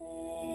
Yeah.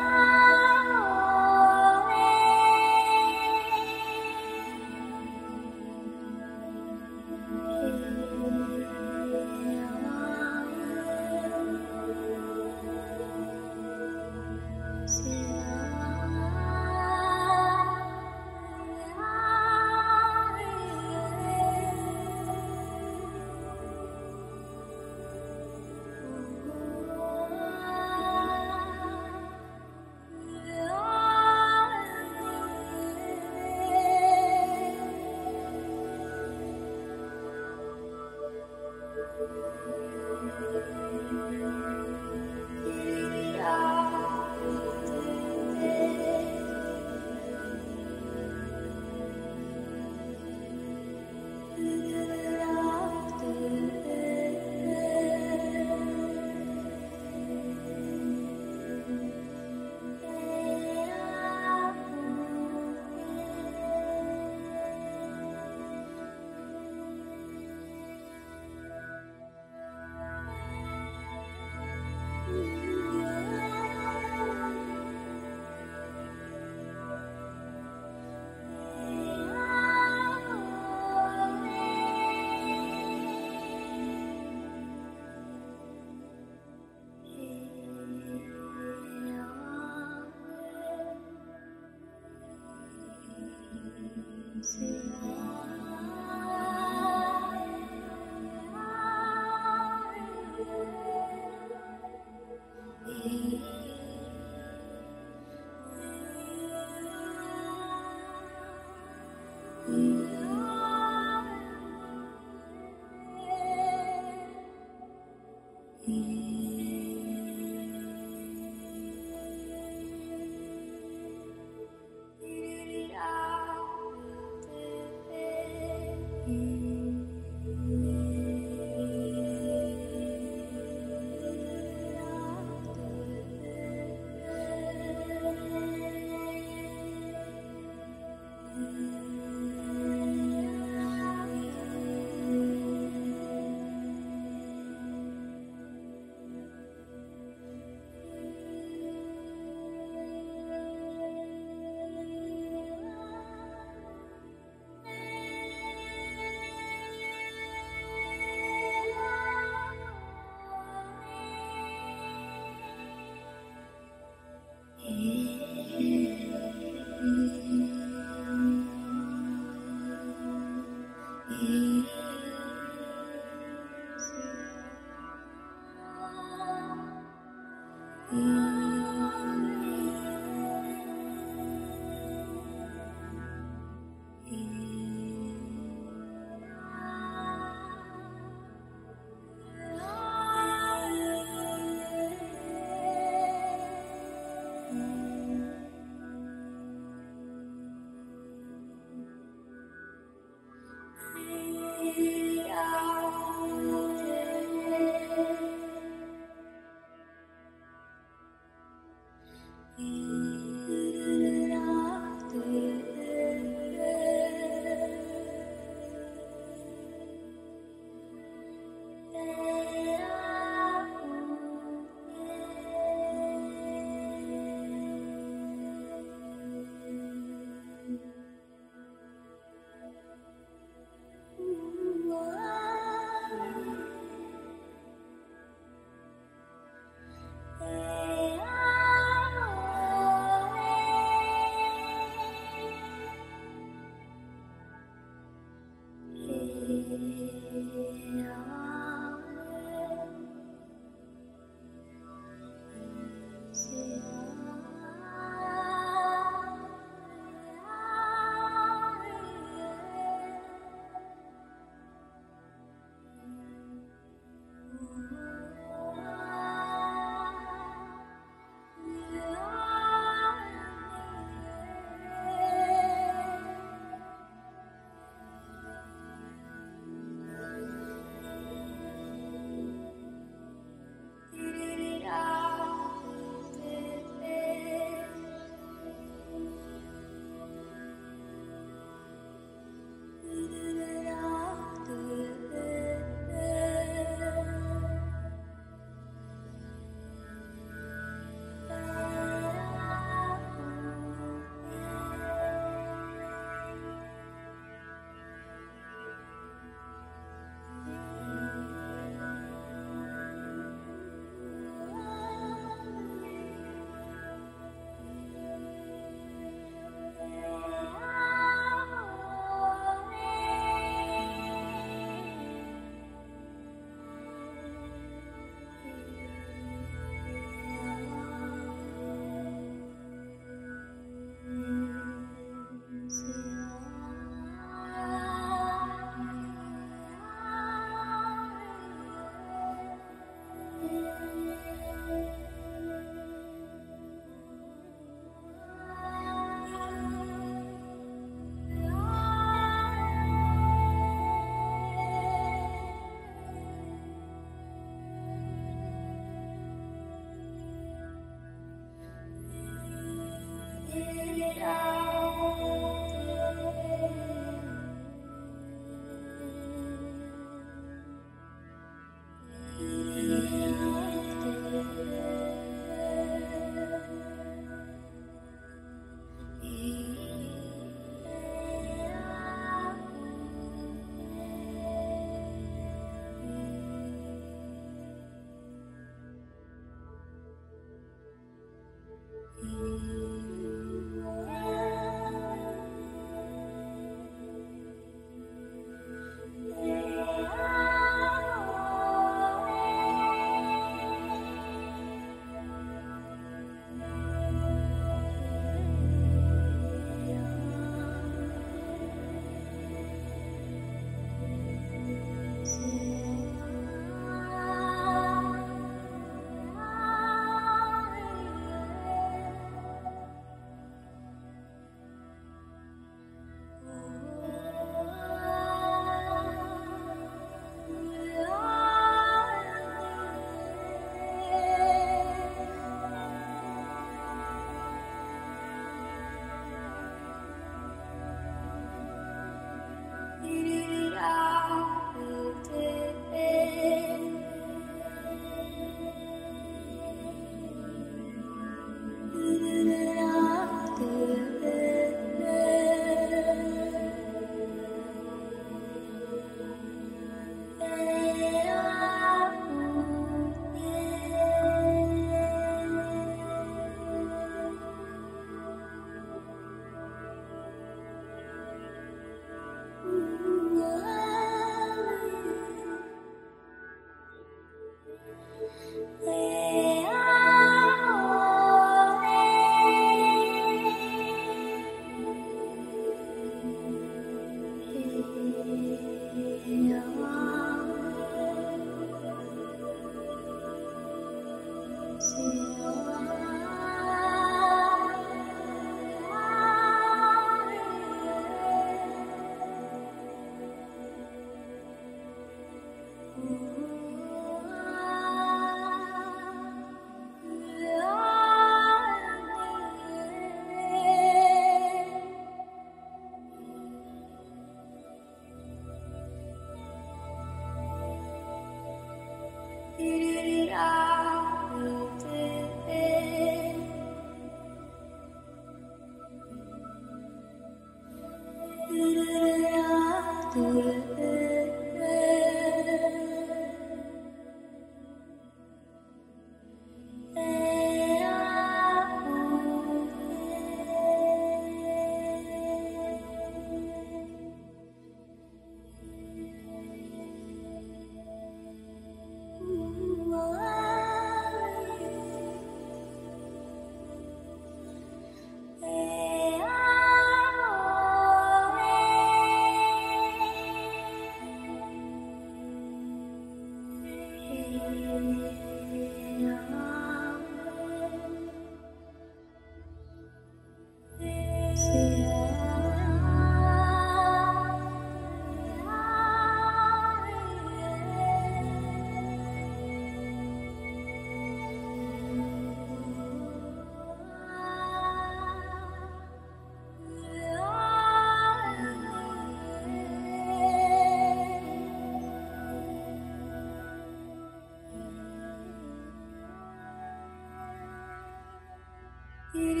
It